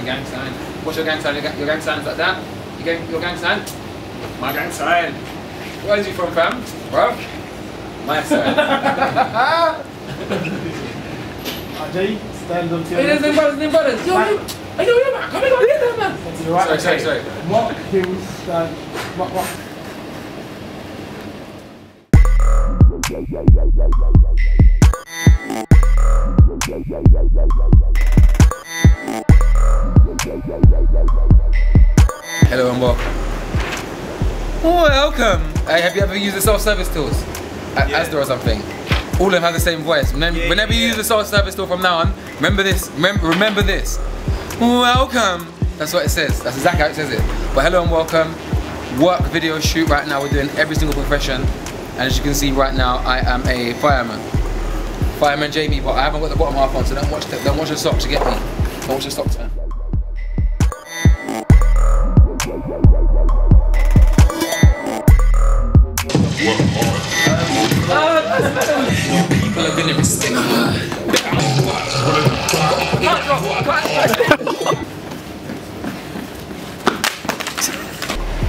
a gang sign. What's your gang sign? Your, ga- your gang sign is like that? Your gang, your gang sign? My gang sign. Where is you from, fam? Bro? My side. Ajay, stand on to hey, there's them brothers, them brothers. Yo, yo. Hey, yo, yo, man. Come here, go get them, man. to the right. Sorry, sorry, sorry. What hills stand? What what? Hello and welcome. Oh, welcome. Hey, have you ever used the self-service tools? At Yeah. Asda or something? All of them have the same voice. Whenever, Yeah, whenever you use the self-service tool from now on, remember this. Remember, remember this. Welcome. That's what it says. That's exactly how it says it. But hello and welcome. Work video shoot right now. We're doing every single profession. And as you can see right now, I am a fireman. Fireman Jamie, but I haven't got the bottom half on, so don't watch the, don't watch the socks, to get me? Don't watch the socks, man.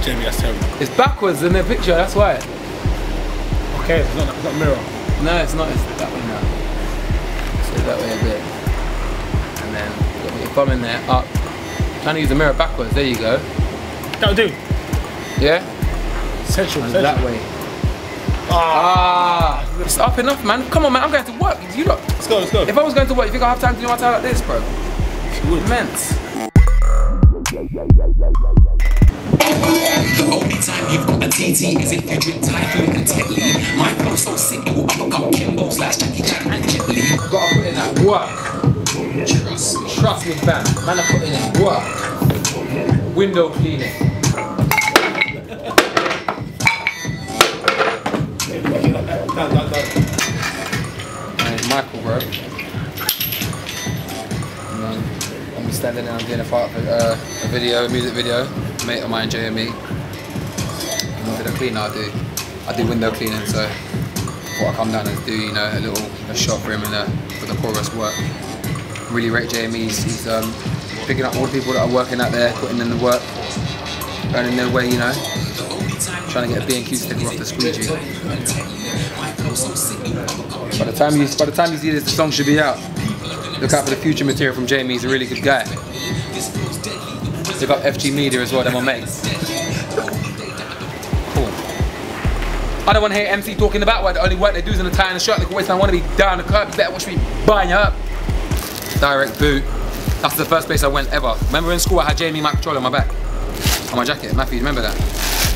Jamie, that's terrible. It's backwards in the picture, that's why. Okay, it's not it's not mirror. No, it's not. It's that way now. So that way a bit. And then put your thumb in there, up. Trying to use the mirror backwards. There you go. That'll do. Yeah? Central. Central. that way. Ah. It's up enough, man. Come on, man. I'm going to work. You lot. Let's go. Let's go. If I was going to work, you think I have time to do my time like this, bro? would. Immense. The only time you've got a TT is if you drink Typhoo and Tetley. My flow so sick, it will uppercut Kimbo's like Jackie Chan and Jet Li. Gotta put in that work. Trust me. Trust me, fam. Man, I put in that work. Window cleaning. Down, down, down. My name's Michael, bro. And then I'm standing there, I'm doing a part of uh, a video, a music video. A mate of mine, JME. And what did I clean? I do. I do window cleaning, so what I come down and do, you know, a little a shot for him and uh, for the chorus work. Really rate JME. He's, he's um, picking up all the people that are working out there, putting in the work, earning their way, you know. Trying to get a B&Q sticker off the squeegee. By the time you by the time you see this, the song should be out. Look out for the future material from Jamie. He's a really good guy. Look got FG Media as well. They're my mates. Cool. I don't want to hear MC talking about what the only work they do is in the tie and the shirt. They always I want to be down the curb. You better watch me buying you up. Direct boot. That's the first place I went ever. Remember in school I had Jamie Mike controller on my back, on my jacket. Matthew, you remember that?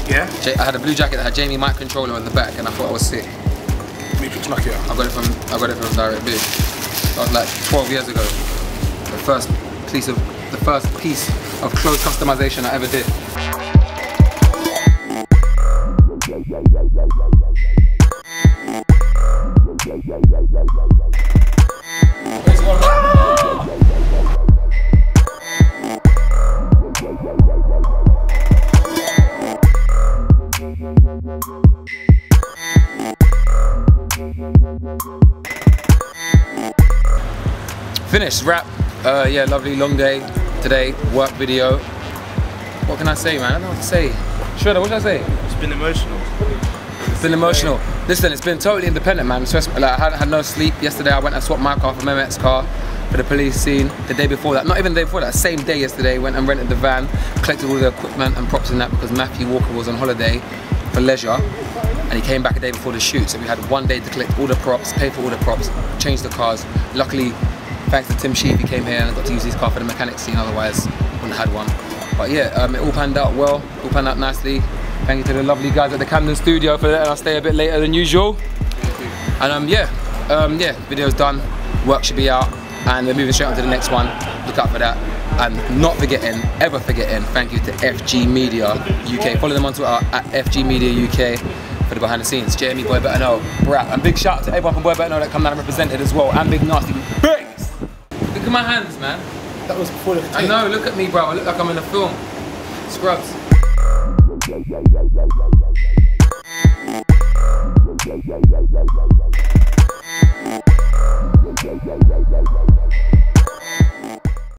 Yeah. I had a blue jacket that had Jamie Mike controller on the back, and I thought I was sick. Matrix it. I got it from I got it from Direct Boot. That was like 12 years ago. The first piece of the first piece of clothes customization I ever did. Finished, wrap. Uh, yeah, lovely long day today. Work video. What can I say, man? I don't know what to say. Shredder, what should I say? It's been emotional. It's been emotional. Listen, it's been totally independent, man. Stress- Like, I had, had no sleep yesterday. I went and swapped my car for Mehmet's car for the police scene. The day before that, not even the day before that, same day yesterday, went and rented the van, collected all the equipment and props in that because Matthew Walker was on holiday for leisure. And he came back a day before the shoot, so we had one day to collect all the props, pay for all the props, change the cars. Luckily, thanks to Tim Sheep, he came here and I got to use his car for the mechanic scene, otherwise wouldn't have had one. But yeah, um, it all panned out well, all panned out nicely. Thank you to the lovely guys at the Camden studio for letting us stay a bit later than usual. And um, yeah, um, yeah, video's done, work should be out, and we're moving straight on to the next one. Look out for that. And not forgetting, ever forgetting, thank you to FG Media UK. Follow them on Twitter at FG Media UK for the behind the scenes. Jeremy Boy Better Know, Brat. And big shout out to everyone from Boy Better Know that come down and represented as well. And Big Nasty Bangs. Look at my hands, man. That was before the I know, look at me, bro. I look like I'm in a film. Scrubs.